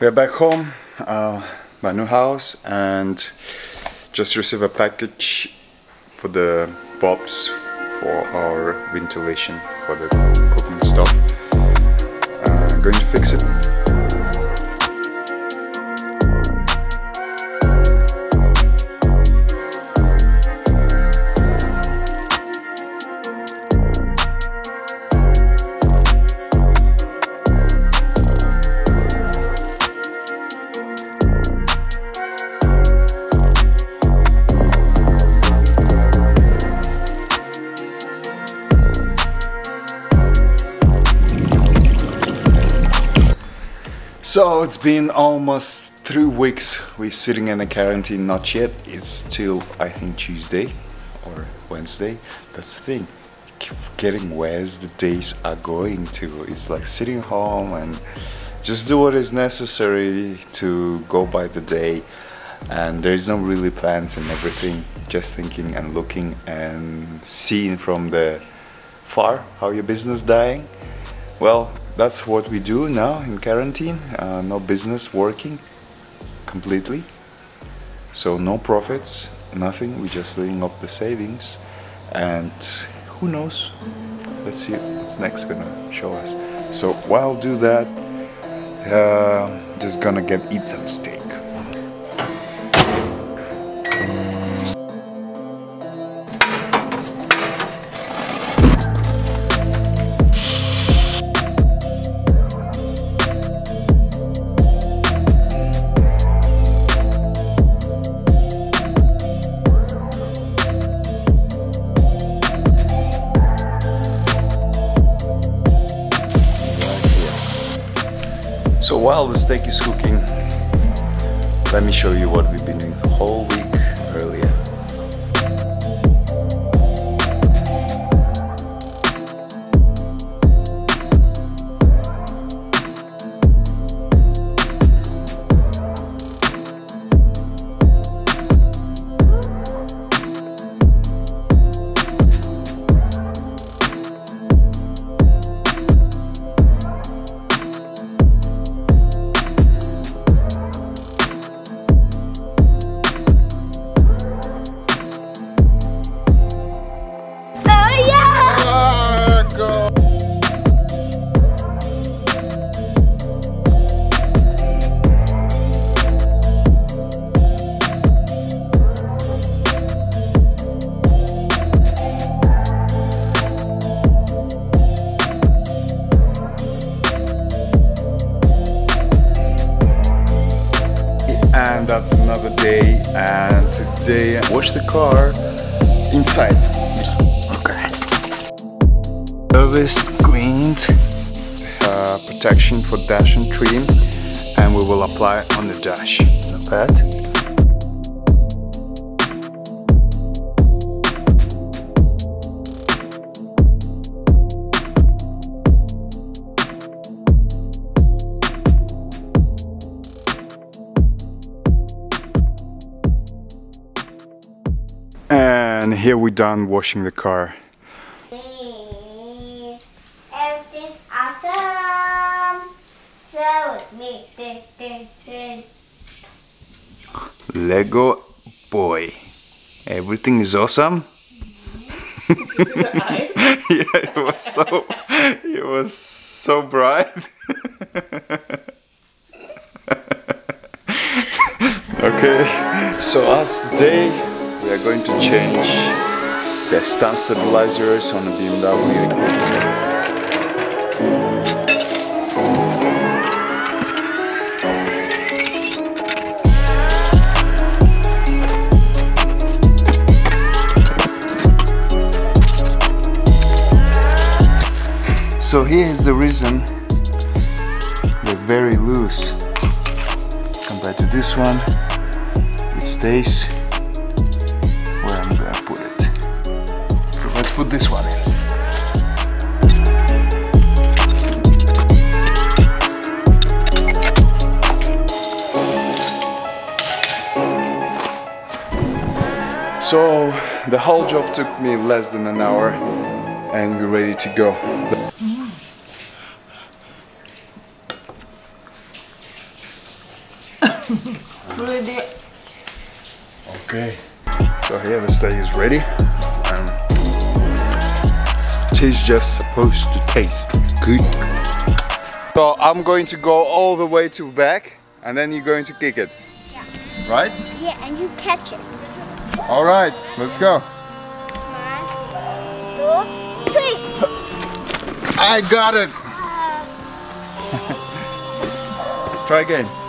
We're back home, uh, my new house, and just received a package for the bulbs for our ventilation for the cooking stuff. Uh, going to fix it. So it's been almost three weeks we're sitting in the quarantine, not yet. It's still, I think, Tuesday or Wednesday. That's the thing. Keep forgetting the days are going to. It's like sitting home and just do what is necessary to go by the day. And there's no really plans and everything. Just thinking and looking and seeing from the far how your business dying. Well, that's what we do now in quarantine. Uh, no business working completely. So no profits, nothing. We're just living up the savings, and who knows? Let's see what's next gonna show us. So while do that, uh, just gonna get eat some steak. So while the steak is cooking, let me show you what we've been doing the whole week And that's another day. And today I wash the car inside. Okay. Service cleaned, uh, protection for dash and trim, and we will apply on the dash. Not bad. And here we're done washing the car. Awesome. So me. Lego boy. Everything is awesome. yeah, it was so it was so bright. okay, so us today we are going to change the stand stabilizers on the BMW. So here is the reason they're very loose compared to this one. It stays put this one in. So the whole job took me less than an hour and we're ready to go. Ready. Okay. So here the steak is ready. It's just supposed to taste good. So I'm going to go all the way to back and then you're going to kick it. Yeah. Right? Yeah, and you catch it. Alright, let's go. One, two, three. I got it! Uh. Try again.